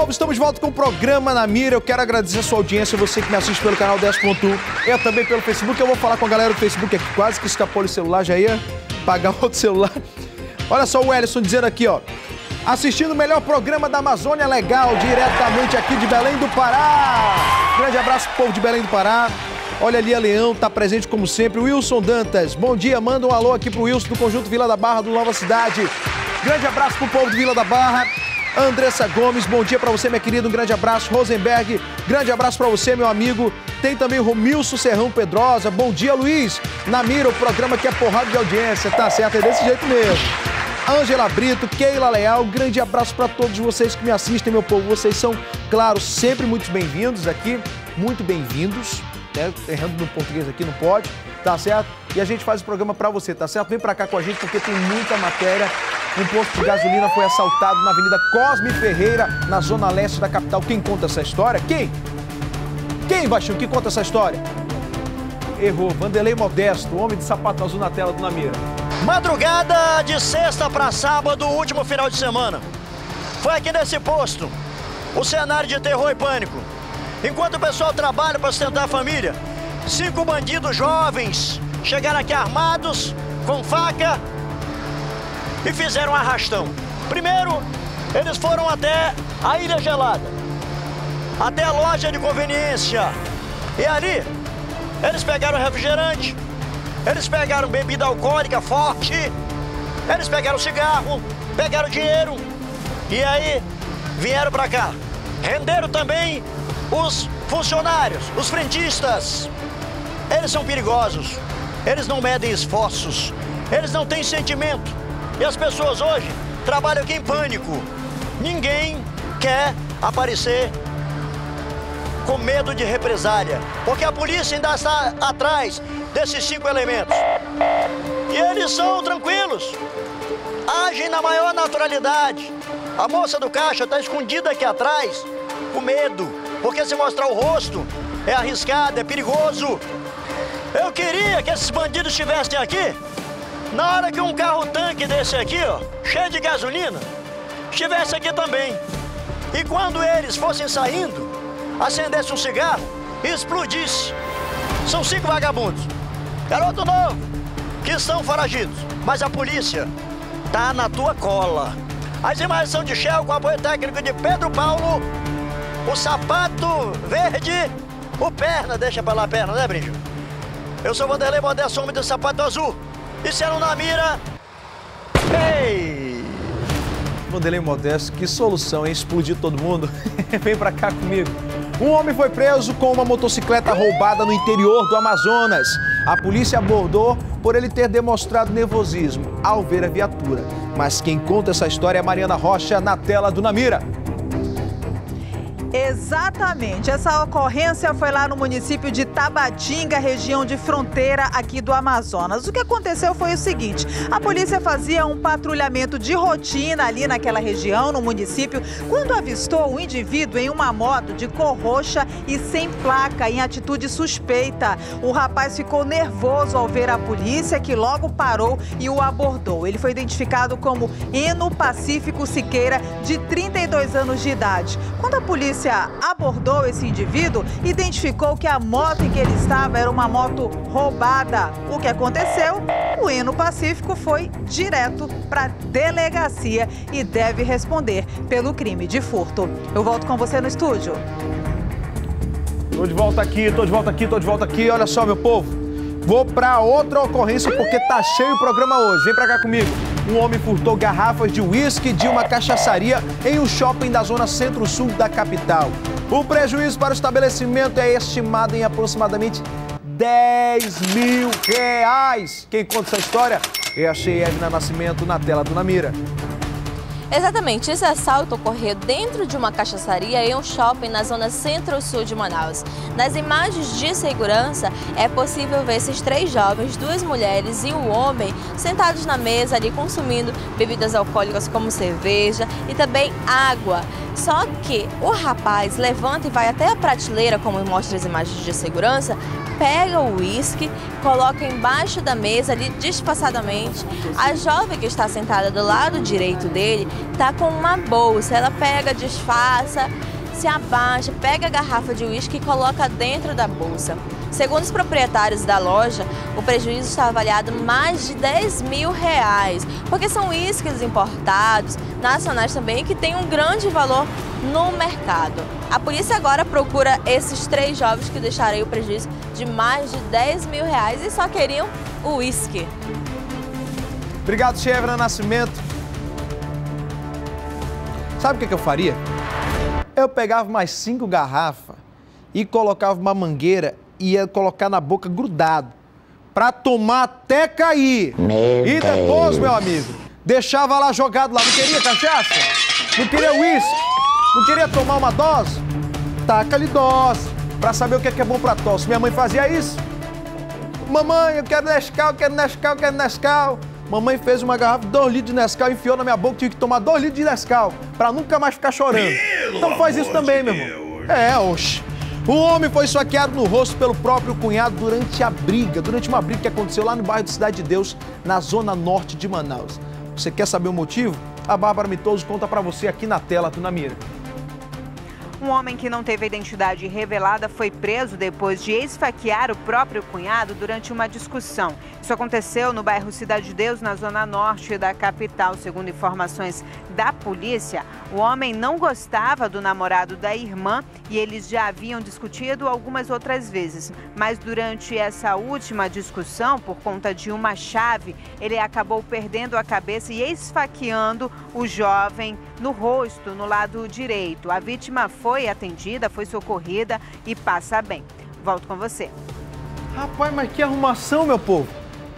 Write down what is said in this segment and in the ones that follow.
povo, estamos de volta com o programa na mira. Eu quero agradecer a sua audiência, você que me assiste pelo canal 10.1 e também pelo Facebook. Eu vou falar com a galera do Facebook aqui, quase que escapou o celular, já ia pagar outro celular. Olha só o Ellison dizendo aqui, ó. Assistindo o melhor programa da Amazônia Legal, diretamente aqui de Belém do Pará. Grande abraço pro povo de Belém do Pará. Olha ali a Leão, tá presente como sempre. Wilson Dantas, bom dia, manda um alô aqui pro Wilson do Conjunto Vila da Barra do Nova Cidade. Grande abraço pro povo de Vila da Barra. Andressa Gomes, bom dia para você, minha querida. Um grande abraço. Rosenberg, grande abraço para você, meu amigo. Tem também Romilson Serrão Pedrosa. Bom dia, Luiz. Na mira, o programa que é porrada de audiência. Tá certo, é desse jeito mesmo. Ângela Brito, Keila Leal, grande abraço para todos vocês que me assistem, meu povo. Vocês são, claro, sempre muito bem-vindos aqui, muito bem-vindos. Né? Errando no português aqui não pode, tá certo? E a gente faz o programa para você, tá certo? Vem para cá com a gente porque tem muita matéria um posto de gasolina foi assaltado na Avenida Cosme Ferreira, na zona leste da capital. Quem conta essa história? Quem? Quem, Baixinho, que conta essa história? Errou. Vanderlei Modesto, homem de sapato azul na tela do Namira. Madrugada de sexta para sábado, último final de semana. Foi aqui nesse posto o cenário de terror e pânico. Enquanto o pessoal trabalha para sustentar a família, cinco bandidos jovens chegaram aqui armados, com faca, e fizeram um arrastão. Primeiro, eles foram até a Ilha Gelada, até a loja de conveniência. E ali, eles pegaram refrigerante, eles pegaram bebida alcoólica forte, eles pegaram cigarro, pegaram dinheiro e aí vieram para cá. Renderam também os funcionários, os frentistas. Eles são perigosos, eles não medem esforços, eles não têm sentimento. E as pessoas hoje trabalham aqui em pânico. Ninguém quer aparecer com medo de represália, porque a polícia ainda está atrás desses cinco elementos. E eles são tranquilos, agem na maior naturalidade. A moça do caixa está escondida aqui atrás, com medo, porque se mostrar o rosto é arriscado, é perigoso. Eu queria que esses bandidos estivessem aqui na hora que um carro-tanque desse aqui, ó, cheio de gasolina, estivesse aqui também. E quando eles fossem saindo, acendesse um cigarro e explodisse. São cinco vagabundos. Garoto novo, que estão foragidos. Mas a polícia tá na tua cola. As imagens são de Shell com apoio técnico de Pedro Paulo. O sapato verde, o perna, deixa pra lá a perna, né, Brinjo? Eu sou Vanderlei Modesto, homem do sapato azul. E sendo na mira. Ei! Vanderlei Modesto, que solução, hein? Explodir todo mundo. Vem pra cá comigo. Um homem foi preso com uma motocicleta roubada no interior do Amazonas. A polícia abordou por ele ter demonstrado nervosismo ao ver a viatura. Mas quem conta essa história é Mariana Rocha na tela do Namira. Exatamente. Essa ocorrência foi lá no município de Tabatinga, região de fronteira aqui do Amazonas. O que aconteceu foi o seguinte: a polícia fazia um patrulhamento de rotina ali naquela região, no município, quando avistou o indivíduo em uma moto de cor roxa e sem placa, em atitude suspeita. O rapaz ficou nervoso ao ver a polícia, que logo parou e o abordou. Ele foi identificado como Eno Pacífico Siqueira, de 32 anos de idade. Quando a polícia polícia abordou esse indivíduo, identificou que a moto em que ele estava era uma moto roubada. O que aconteceu? O Eno Pacífico foi direto para a delegacia e deve responder pelo crime de furto. Eu volto com você no estúdio. Tô de volta aqui, tô de volta aqui, tô de volta aqui. Olha só, meu povo. Vou para outra ocorrência porque tá cheio o programa hoje. Vem para cá comigo um homem furtou garrafas de uísque de uma cachaçaria em um shopping da zona centro-sul da capital. O prejuízo para o estabelecimento é estimado em aproximadamente 10 mil reais. Quem conta essa história é a Cheyenne Nascimento na tela do Namira. Exatamente, esse assalto ocorreu dentro de uma cachaçaria em um shopping na zona centro-sul de Manaus. Nas imagens de segurança, é possível ver esses três jovens, duas mulheres e um homem, sentados na mesa ali consumindo bebidas alcoólicas como cerveja e também água. Só que o rapaz levanta e vai até a prateleira, como mostra as imagens de segurança, pega o uísque, coloca embaixo da mesa ali disfarçadamente. A jovem que está sentada do lado direito dele está com uma bolsa. Ela pega, disfarça, se abaixa, pega a garrafa de uísque e coloca dentro da bolsa. Segundo os proprietários da loja, o prejuízo está avaliado mais de 10 mil reais, porque são uísques importados, nacionais também, que têm um grande valor no mercado. A polícia agora procura esses três jovens que deixaram o prejuízo de mais de 10 mil reais e só queriam o uísque. Obrigado, Chevra Nascimento. Sabe o que, eu faria? Eu pegava mais cinco garrafas e colocava uma mangueira ia colocar na boca grudado para tomar até cair. Meu e depois, meu amigo, deixava lá jogado lá. Não queria cachaça? Não queria uísque? Não queria tomar uma dose? Taca-lhe dose para saber o que é, que é bom para tosse. Minha mãe fazia isso. Mamãe, eu quero Nescau, eu quero Nescau, eu quero Nescau. Mamãe fez uma garrafa de 2 litros de Nescau, enfiou na minha boca, tive que tomar 2 litros de Nescau para nunca mais ficar chorando. Pelo então faz isso também, de meu irmão. Deus. É, oxe. O homem foi esfaqueado no rosto pelo próprio cunhado durante a briga, durante uma briga que aconteceu lá no bairro de Cidade de Deus, na zona norte de Manaus. Você quer saber o motivo? A Bárbara Mitoso conta pra você aqui na tela, tu na mira. Um homem que não teve a identidade revelada foi preso depois de esfaquear o próprio cunhado durante uma discussão. Isso aconteceu no bairro Cidade de Deus, na zona norte da capital. Segundo informações da polícia, o homem não gostava do namorado da irmã e eles já haviam discutido algumas outras vezes. Mas durante essa última discussão, por conta de uma chave, ele acabou perdendo a cabeça e esfaqueando o jovem no rosto, no lado direito. A vítima foi atendida, foi socorrida e passa bem. Volto com você. Rapaz, mas que arrumação, meu povo.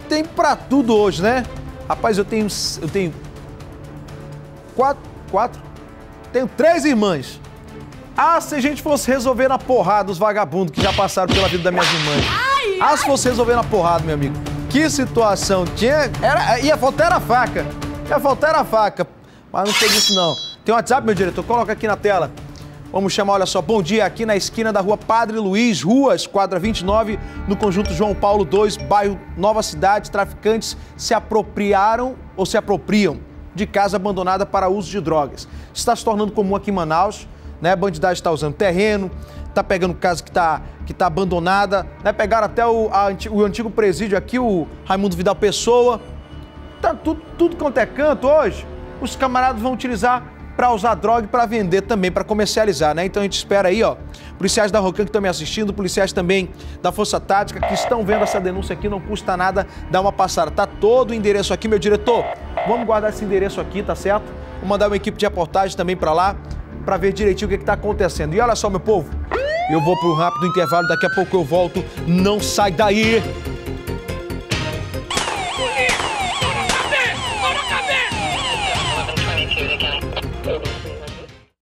Tem pra tudo hoje, né? Rapaz, eu tenho. Eu tenho. Quatro. Quatro? Tenho três irmãs. Ah, se a gente fosse resolver na porrada os vagabundos que já passaram pela vida das minhas irmãs. Ah, se fosse resolver na porrada, meu amigo. Que situação. Tinha. Era, ia faltar a faca. Ia faltar a faca. Mas não foi isso, não. Tem um WhatsApp, meu diretor? Coloca aqui na tela. Vamos chamar, olha só, bom dia, aqui na esquina da rua Padre Luiz, Ruas, quadra 29, no conjunto João Paulo II, bairro Nova Cidade, traficantes se apropriaram ou se apropriam de casa abandonada para uso de drogas. Está se tornando comum aqui em Manaus, né? A bandidagem está usando terreno, está pegando casa que está que tá abandonada, né? Pegaram até o, a o antigo presídio aqui, o Raimundo Vidal Pessoa. Tá tudo, tudo quanto é canto hoje, os camaradas vão utilizar para usar droga e para vender também, para comercializar, né? Então a gente espera aí, ó, policiais da Rocan que estão me assistindo, policiais também da Força Tática que estão vendo essa denúncia aqui, não custa nada dar uma passada. Tá todo o endereço aqui, meu diretor. Vamos guardar esse endereço aqui, tá certo? Vou mandar uma equipe de reportagem também para lá, para ver direitinho o que está acontecendo. E olha só, meu povo, eu vou para um rápido intervalo, daqui a pouco eu volto. Não sai daí!